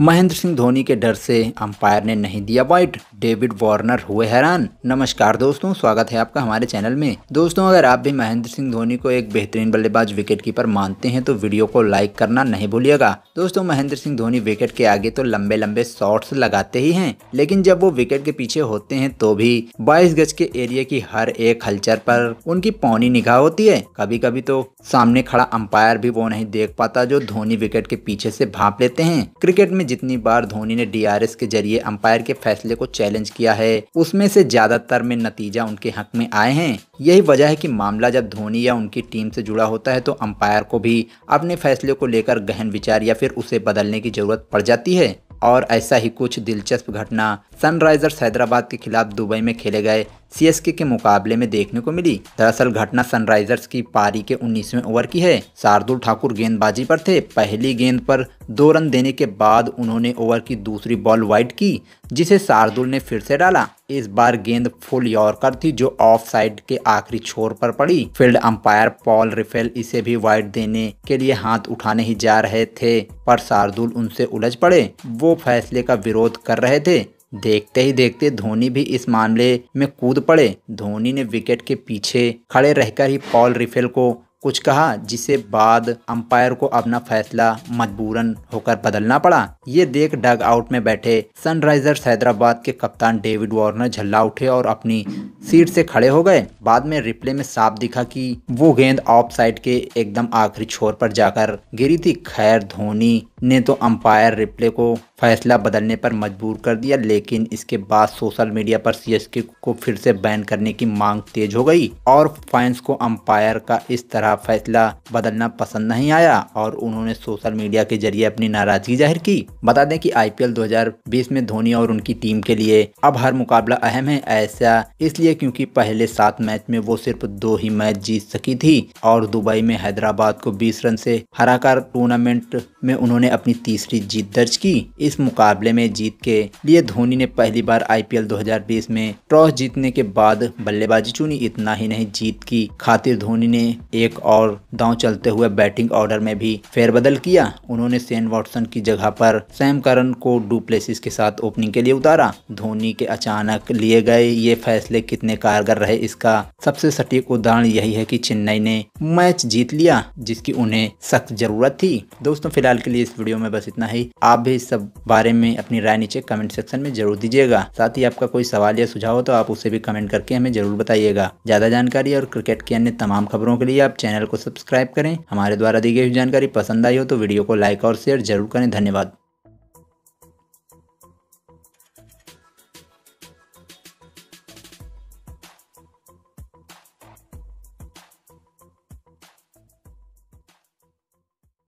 महेंद्र सिंह धोनी के डर से अंपायर ने नहीं दिया वाइट डेविड वार्नर हुए हैरान। नमस्कार दोस्तों, स्वागत है आपका हमारे चैनल में। दोस्तों, अगर आप भी महेंद्र सिंह धोनी को एक बेहतरीन बल्लेबाज विकेट कीपर मानते हैं तो वीडियो को लाइक करना नहीं भूलिएगा। दोस्तों, महेंद्र सिंह धोनी विकेट के आगे तो लंबे लंबे शॉट्स लगाते ही हैं, लेकिन जब वो विकेट के पीछे होते हैं तो भी बाईस गज के एरिया की हर एक हलचर पर उनकी पौनी निगाह होती है। कभी कभी तो सामने खड़ा अंपायर भी वो नहीं देख पाता जो धोनी विकेट के पीछे से भाप लेते हैं। क्रिकेट में जितनी बार धोनी ने डीआरएस के ज़रिए अंपायर के फैसले को चैलेंज किया है, उसमें से ज़्यादातर में नतीजा उनके हक में आए हैं। यही वजह है कि मामला जब धोनी या उनकी टीम से जुड़ा होता है तो अंपायर को भी अपने फैसले को लेकर गहन विचार या फिर उसे बदलने की ज़रूरत पड़ जाती है। और ऐसा ही कुछ दिलचस्प घटना सनराइजर्स हैदराबाद के खिलाफ दुबई में खेले गए सीएसके के मुकाबले में देखने को मिली। दरअसल घटना सनराइजर्स की पारी के 19वें ओवर की है। शार्दुल ठाकुर गेंदबाजी पर थे। पहली गेंद पर दो रन देने के बाद उन्होंने ओवर की दूसरी बॉल वाइड की, जिसे शार्दुल ने फिर से डाला। इस बार गेंद फुल यॉर्कर थी, जो ऑफ़ साइड के आखिरी छोर पर पड़ी। फ़ील्ड अंपायर पॉल रिफेल इसे भी वाइड देने के लिए हाथ उठाने ही जा रहे थे, पर शार्दुल उनसे उलझ पड़े। वो फैसले का विरोध कर रहे थे। देखते ही देखते धोनी भी इस मामले में कूद पड़े। धोनी ने विकेट के पीछे खड़े रहकर ही पॉल रिफेल को कुछ कहा, जिसे बाद अंपायर को अपना फैसला मजबूरन होकर बदलना पड़ा। ये देख डग आउट में बैठे सनराइजर्स हैदराबाद के कप्तान डेविड वार्नर झल्ला उठे और अपनी सीट से खड़े हो गए। बाद में रिप्ले में साफ़ दिखा कि वो गेंद ऑफ़ साइड के एकदम आखिरी छोर पर जाकर गिरी थी। खैर, धोनी ने तो अंपायर रिप्ले को फैसला बदलने पर मजबूर कर दिया, लेकिन इसके बाद सोशल मीडिया पर सीएसके को फिर से बैन करने की मांग तेज हो गई और फैंस को अंपायर का इस तरह फैसला बदलना पसंद नहीं आया और उन्होंने सोशल मीडिया के ज़रिए अपनी नाराज़गी ज़ाहिर की। बता दें कि आईपीएल 2020 में धोनी और उनकी टीम के लिए अब हर मुकाबला अहम है, ऐसा इसलिए क्योंकि पहले सात मैच में वो सिर्फ़ दो ही मैच जीत सकी थी और दुबई में हैदराबाद को बीस रन से हराकर टूर्नामेंट में उन्होंने अपनी तीसरी जीत दर्ज की। इस मुकाबले में जीत के लिए धोनी ने पहली बार आईपीएल 2020 में टॉस जीतने के बाद बल्लेबाजी चुनी। इतना ही नहीं, जीत की खातिर धोनी ने एक और दांव चलते हुए बैटिंग ऑर्डर में भी फेरबदल किया। उन्होंने सेन वॉटसन की जगह पर सैम करन को डुप्लेसिस के साथ ओपनिंग के लिए उतारा। धोनी के अचानक लिए गए ये फैसले कितने कारगर रहे, इसका सबसे सटीक उदाहरण यही है कि चेन्नई ने मैच जीत लिया, जिसकी उन्हें सख्त ज़रूरत थी। दोस्तों, फ़िलहाल के लिए वीडियो में बस इतना ही। आप भी इस सब बारे में अपनी राय नीचे कमेंट सेक्शन में ज़रूर दीजिएगा। साथ ही आपका कोई सवाल या सुझाव हो तो आप उसे भी कमेंट करके हमें ज़रूर बताइएगा। ज़्यादा जानकारी और क्रिकेट की अन्य तमाम खबरों के लिए आप चैनल को सब्सक्राइब करें। हमारे द्वारा दी गई जानकारी पसंद आई हो तो वीडियो को लाइक और शेयर ज़रूर करें। धन्यवाद।